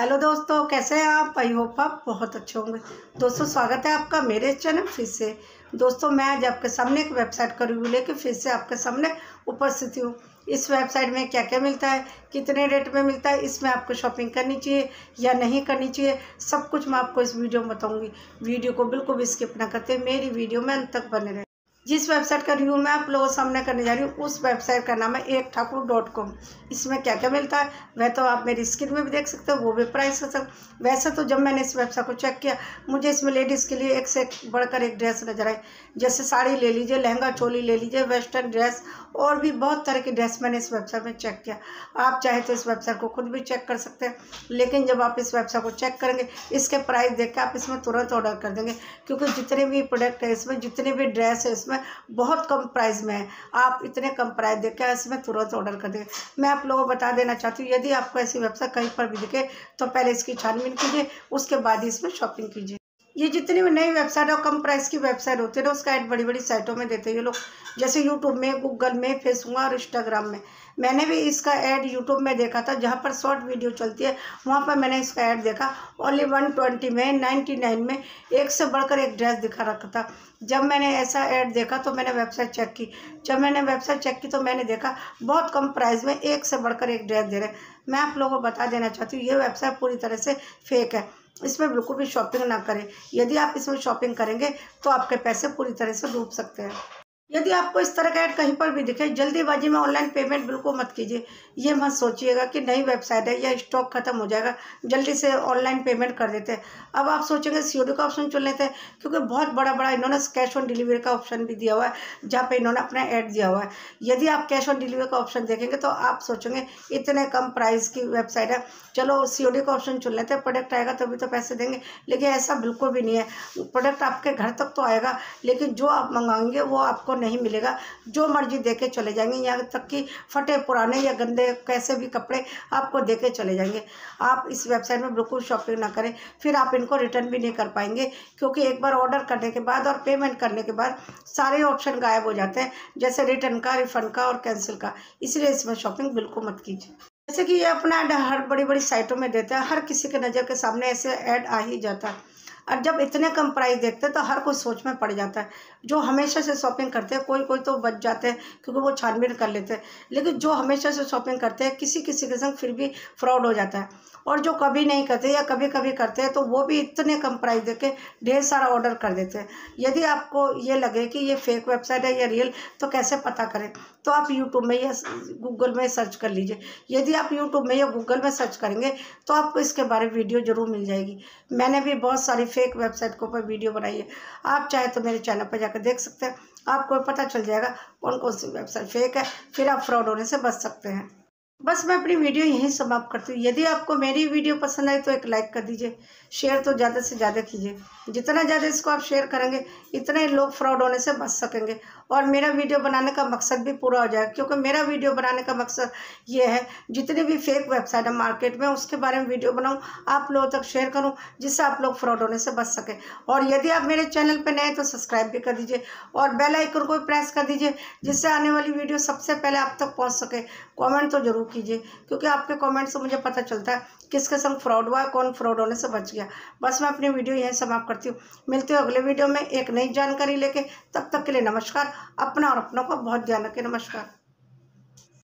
Hello दोस्तों, कैसे हैं आप? आई होप आप बहुत अच्छे होंगे। दोस्तों, स्वागत है आपका मेरे चैनल फिर से। दोस्तों, मैं आज आपके सामने एक वेबसाइट का रिव्यू लेके फिर से आपके सामने उपस्थित हूँ। इस वेबसाइट में क्या क्या मिलता है, कितने रेट में मिलता है, इसमें आपको शॉपिंग करनी चाहिए या नहीं करनी चाहिए, सब कुछ मैं आपको इस वीडियो में बताऊँगी। वीडियो को बिल्कुल भी स्किप ना करते, मेरी वीडियो में अंत तक बने रहे। जिस वेबसाइट का रिव्यू मैं आप लोगों के सामने करने जा रही हूँ, उस वेबसाइट का नाम है एक ठाकुर डॉट कॉम इसमें क्या क्या मिलता है? वह तो आप मेरी स्क्रीन में भी देख सकते हो, वो भी प्राइस कर सकते वैसे तो जब मैंने इस वेबसाइट को चेक किया, मुझे इसमें लेडीज़ के लिए एक से एक बढ़कर एक ड्रेस नज़र आई जैसे साड़ी ले लीजिए, लहंगा, चोली ले लीजिए वेस्टर्न ड्रेस और भी बहुत तरह की ड्रेस मैंने इस वेबसाइट में चेक किया। आप चाहे तो इस वेबसाइट को खुद भी चेक कर सकते हैं, लेकिन जब आप इस वेबसाइट को चेक करेंगे, इसके प्राइस देख के आप इसमें तुरंत ऑर्डर कर देंगे, क्योंकि जितने भी प्रोडक्ट है, इसमें जितने भी ड्रेस है बहुत कम प्राइस में है। आप इतने कम प्राइस देख के इसमें तुरंत ऑर्डर कर दें मैं आप लोगों को बता देना चाहती हूँ, यदि आपको ऐसी वेबसाइट कहीं पर भी दिखे तो पहले इसकी छानबीन कीजिए, उसके बाद ही इसमें शॉपिंग कीजिए। ये जितनी भी नई वेबसाइट और कम प्राइस की वेबसाइट होती है ना, उसका ऐड बड़ी बड़ी साइटों में देते हैं ये लोग। जैसे यूट्यूब में गूगल में फेसबुक और इंस्टाग्राम में। मैंने भी इसका ऐड यूट्यूब में देखा था, जहाँ पर शॉर्ट वीडियो चलती है, वहाँ पर मैंने इसका ऐड देखा। ओनली वन ट्वेंटी में नाइन्टी नाइन में, एक से बढ़कर एक ड्रेस दिखा रखा था। जब मैंने ऐसा ऐड देखा तो मैंने वेबसाइट चेक की। जब मैंने वेबसाइट चेक की तो मैंने देखा, बहुत कम प्राइस में एक से बढ़कर एक ड्रेस दे रहे मैं आप लोगों को बता देना चाहती हूँ, ये वेबसाइट पूरी तरह से फेक है। इसमें बिल्कुल भी शॉपिंग ना करें। यदि आप इसमें शॉपिंग करेंगे तो आपके पैसे पूरी तरह से डूब सकते हैं। यदि आपको इस तरह का ऐड कहीं पर भी दिखे, जल्दीबाजी में ऑनलाइन पेमेंट बिल्कुल मत कीजिए। ये मत सोचिएगा कि नई वेबसाइट है, या स्टॉक खत्म हो जाएगा, जल्दी से ऑनलाइन पेमेंट कर देते हैं। अब आप सोचेंगे सीओडी का ऑप्शन चुन लेते हैं, क्योंकि बहुत बड़ा बड़ा इन्होंने कैश ऑन डिलीवरी का ऑप्शन भी दिया हुआ है, जहाँ पर इन्होंने अपना ऐड दिया हुआ है। यदि आप कैश ऑन डिलीवरी का ऑप्शन देखेंगे तो आप सोचेंगे, इतने कम प्राइस की वेबसाइट है। चलो सीओडी का ऑप्शन चुन लेते हैं प्रोडक्ट आएगा तभी तो पैसे देंगे, लेकिन ऐसा बिल्कुल भी नहीं है। प्रोडक्ट आपके घर तक तो आएगा, लेकिन जो आप मंगाएँगे, वो आपको नहीं मिलेगा। जो मर्ज़ी दे के चले जाएँगे, यहाँ तक कि फटे पुराने या गंदे कैसे भी कपड़े आपको दे के चले जाएँगे। आप इस वेबसाइट में बिल्कुल शॉपिंग ना करें, फिर आप इनको रिटर्न भी नहीं कर पाएँगे, क्योंकि एक बार ऑर्डर करने के बाद और पेमेंट करने के बाद सारे ऑप्शन गायब हो जाते हैं, जैसे रिटर्न का, रिफंड का और कैंसिल का। इसलिए इसमें शॉपिंग बिल्कुल मत कीजिए। जैसे कि ये अपना ऐड हर बड़ी बड़ी साइटों में देते हैं, हर किसी के नज़र के सामने ऐसे ऐड आ ही जाता है। और जब इतने कम प्राइस देखते हैं तो हर कोई सोच में पड़ जाता है। जो हमेशा से शॉपिंग करते हैं, कोई कोई तो बच जाते हैं, क्योंकि वो छानबीन कर लेते हैं। लेकिन जो हमेशा से शॉपिंग करते हैं, किसी किसी के संग फिर भी फ्रॉड हो जाता है। और जो कभी नहीं करते या कभी कभी करते हैं तो वो भी इतने कम प्राइस दे के ढेर सारा ऑर्डर कर देते हैं। यदि आपको ये लगे कि ये फेक वेबसाइट है या रियल तो कैसे पता करें? तो आप यूट्यूब में या गूगल में सर्च कर लीजिए। यदि आप यूट्यूब में या गूगल में सर्च करेंगे तो आपको इसके बारे में वीडियो ज़रूर मिल जाएगी। मैंने भी बहुत सारी वेबसाइट के ऊपर वीडियो बनाई है आप चाहे तो मेरे चैनल पर जाकर देख सकते हैं। आपको पता चल जाएगा कौन कौन सी वेबसाइट फेक है, फिर आप फ्रॉड होने से बच सकते हैं। बस मैं अपनी वीडियो यहीं समाप्त करती हूँ। यदि आपको मेरी वीडियो पसंद आई तो एक लाइक कर दीजिए, शेयर तो ज़्यादा से ज़्यादा कीजिए। जितना ज़्यादा इसको आप शेयर करेंगे, इतने लोग फ्रॉड होने से बच सकेंगे। और मेरा वीडियो बनाने का मकसद भी पूरा हो जाएगा, क्योंकि मेरा वीडियो बनाने का मकसद ये है, जितनी भी फेक वेबसाइट है मार्केट में, उसके बारे में वीडियो बनाऊँ, आप लोगों तक शेयर करूँ, जिससे आप लोग फ्रॉड होने से बच सकें। और यदि आप मेरे चैनल पर नए तो सब्सक्राइब भी कर दीजिए। और बेल आइकन को प्रेस कर दीजिए, जिससे आने वाली वीडियो सबसे पहले आप तक पहुँच सके। कॉमेंट तो ज़रूर कीजिए, क्योंकि आपके कमेंट से मुझे पता चलता है किसके संग फ्रॉड हुआ है कौन फ्रॉड होने से बच गया। बस मैं अपनी वीडियो यहीं समाप्त करती हूँ। मिलती हूँ अगले वीडियो में एक नई जानकारी लेके, तब तक के लिए नमस्कार, अपना और अपनों का बहुत ध्यान रखें। नमस्कार।